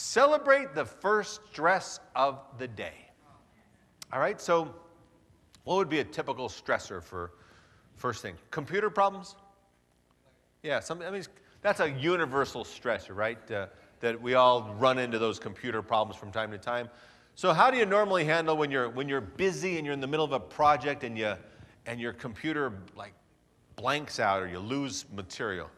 Celebrate the first stress of the day. All right, so what would be a typical stressor for first thing? Computer problems? Yeah, some, I mean, that's a universal stressor, right? Uh, that we all run into those computer problems from time to time. So how do you normally handle when you're when you're busy and you're in the middle of a project and you and your computer like blanks out or you lose material?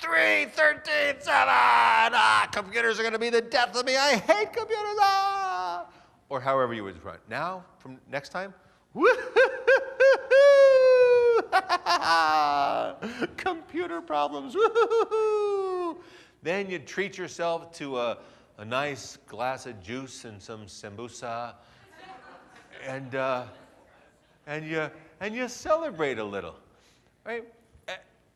Three, 13, 7. Ah, computers are going to be the death of me. I hate computers. Ah. Or however you would run. Now, from next time, computer problems. Then you treat yourself to a, a nice glass of juice and some sambusa. And, uh, and, you, and you celebrate a little, right?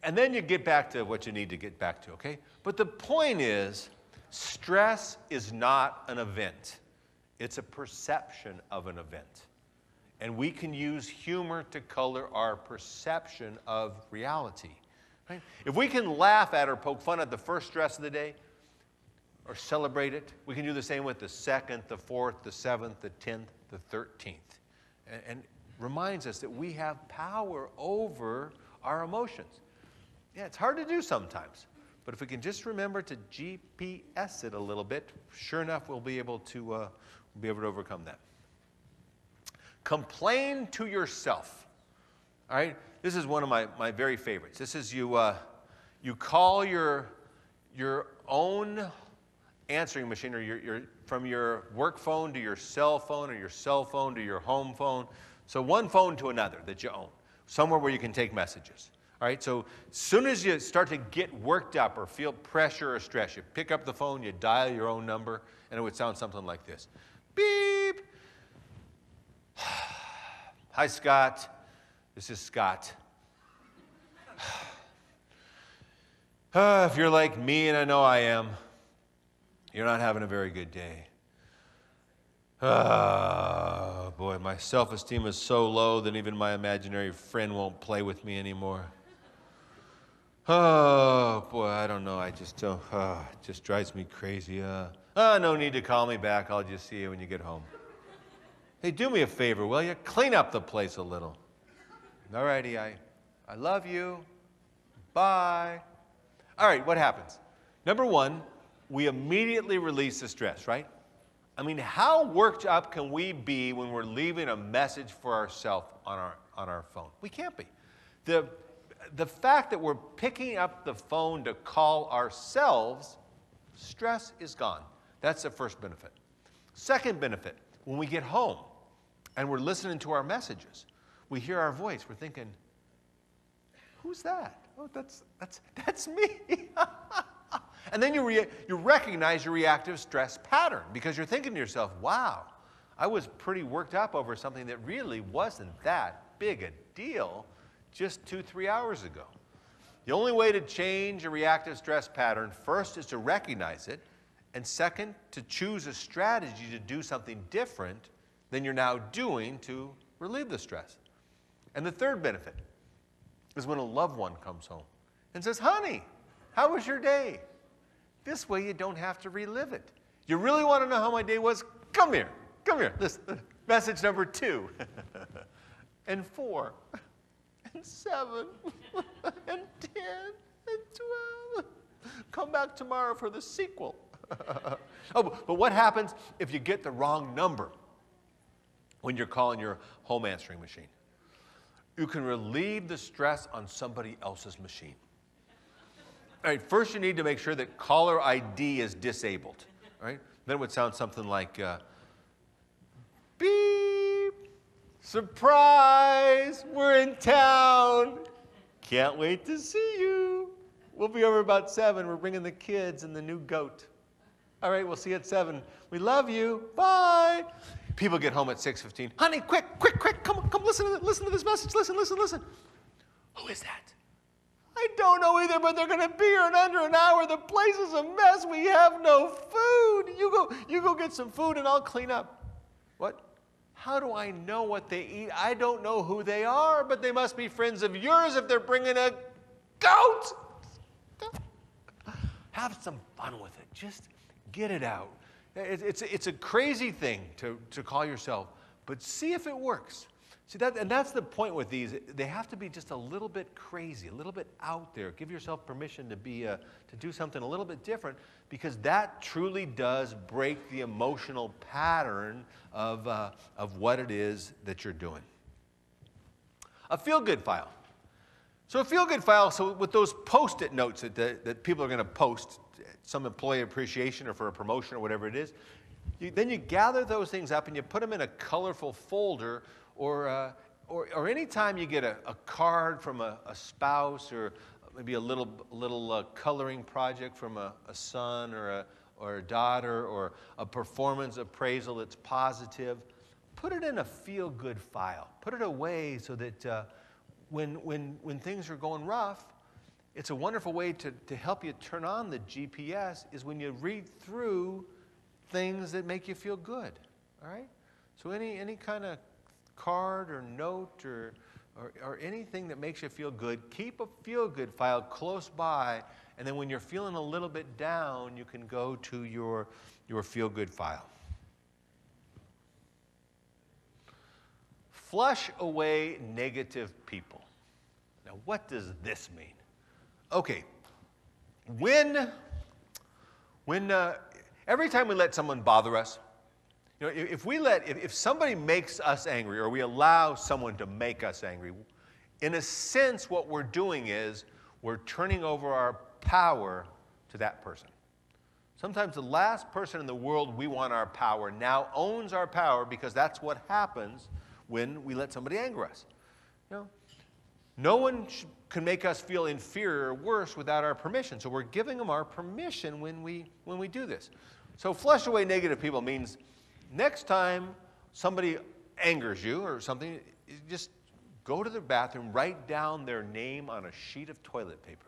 And then you get back to what you need to get back to, okay? But the point is, stress is not an event, it's a perception of an event. And we can use humor to color our perception of reality. Right? If we can laugh at or poke fun at the first stress of the day or celebrate it, we can do the same with the second, the fourth, the seventh, the tenth, the thirteenth. And, and reminds us that we have power over our emotions. Yeah, it's hard to do sometimes. But if we can just remember to GPS it a little bit, sure enough, we'll be able to, uh, we'll be able to overcome that. Complain to yourself. All right? This is one of my, my very favorites. This is you, uh, you call your, your own answering machine or your, your, from your work phone to your cell phone or your cell phone to your home phone. So one phone to another that you own, somewhere where you can take messages. All right, so as soon as you start to get worked up or feel pressure or stress, you pick up the phone, you dial your own number, and it would sound something like this Beep. Hi, Scott. This is Scott. uh, if you're like me, and I know I am, you're not having a very good day. Oh, boy, my self esteem is so low that even my imaginary friend won't play with me anymore. Oh, boy, I don't know. I just don't, oh, it just drives me crazy. Uh, oh, no need to call me back. I'll just see you when you get home. Hey, do me a favor, will you? Clean up the place a little. All righty, I, I love you. Bye. All right, what happens? Number one, we immediately release the stress, right? I mean, how worked up can we be when we're leaving a message for ourselves on our, on our phone? We can't be. The, the fact that we're picking up the phone to call ourselves, stress is gone. That's the first benefit. Second benefit, when we get home and we're listening to our messages, we hear our voice, we're thinking, who's that? Oh, that's, that's, that's me. and then you, re- you recognize your reactive stress pattern because you're thinking to yourself, wow, I was pretty worked up over something that really wasn't that big a deal just two, three hours ago. The only way to change a reactive stress pattern, first, is to recognize it, and second, to choose a strategy to do something different than you're now doing to relieve the stress. And the third benefit is when a loved one comes home and says, Honey, how was your day? This way you don't have to relive it. You really want to know how my day was? Come here. Come here. This uh, message number two and four and seven and ten and twelve. Come back tomorrow for the sequel. oh, but what happens if you get the wrong number when you're calling your home answering machine? You can relieve the stress on somebody else's machine. All right, first you need to make sure that caller ID is disabled. Right, then it would sound something like uh, beep, surprise, we're in town. Can't wait to see you. We'll be over about seven. We're bringing the kids and the new goat. All right, we'll see you at seven. We love you. Bye. People get home at 6:15. Honey, quick, quick, quick! Come, come, listen to, listen to this message. Listen, listen, listen. Who is that? I don't know either, but they're going to be here in under an hour. The place is a mess. We have no food. You go, you go get some food, and I'll clean up. What? How do I know what they eat? I don't know who they are, but they must be friends of yours if they're bringing a goat. Have some fun with it. Just Get it out. It, it's, it's a crazy thing to, to call yourself, but see if it works. See, that, and that's the point with these. They have to be just a little bit crazy, a little bit out there. Give yourself permission to, be a, to do something a little bit different because that truly does break the emotional pattern of, uh, of what it is that you're doing. A feel good file. So, a feel good file, so with those post it notes that, that, that people are going to post, some employee appreciation or for a promotion or whatever it is, you, then you gather those things up and you put them in a colorful folder or, uh, or, or anytime you get a, a card from a, a, spouse or maybe a little, little uh, coloring project from a, a son or a, or a daughter or a performance appraisal that's positive, put it in a feel good file. Put it away so that uh, when, when, when things are going rough, it's a wonderful way to, to help you turn on the GPS is when you read through things that make you feel good. All right? So any, any kind of card or note or, or, or, anything that makes you feel good, keep a feel good file close by. And then when you're feeling a little bit down, you can go to your, your feel good file. Flush away negative people. Now, what does this mean? Okay, when, when uh, every time we let someone bother us, if we let, if, if somebody makes us angry or we allow someone to make us angry, in a sense, what we're doing is we're turning over our power to that person. Sometimes the last person in the world we want our power now owns our power because that's what happens when we let somebody anger us. You know, no one can make us feel inferior or worse without our permission. So we're giving them our permission when we, when we do this. So flush away negative people means next time somebody angers you or something, just go to the bathroom, write down their name on a sheet of toilet paper.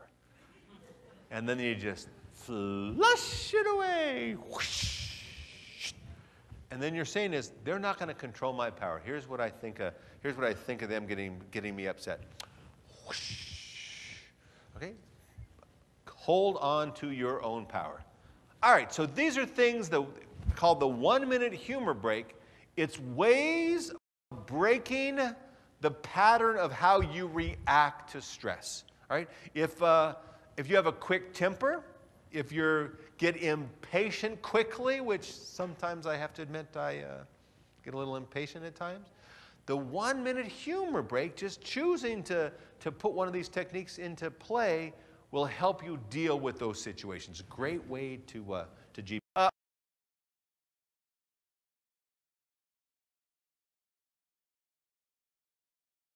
And then you just flush it away. Whoosh. And then you're saying is, they're not going to control my power. Here's what I think of, here's what I think of them getting, getting me upset. Whoosh. Okay? Hold on to your own power. All right, so these are things that called the one minute humor break. It's ways of breaking the pattern of how you react to stress. All right? If, uh, if you have a quick temper, if you get impatient quickly, which sometimes I have to admit I uh, get a little impatient at times, the one minute humor break, just choosing to, to put one of these techniques into play, will help you deal with those situations. Great way to, uh, to G. Uh,